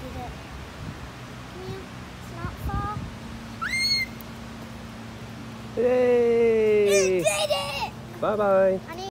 did it. Come here. It's not far. Yay! You did it! Bye-bye.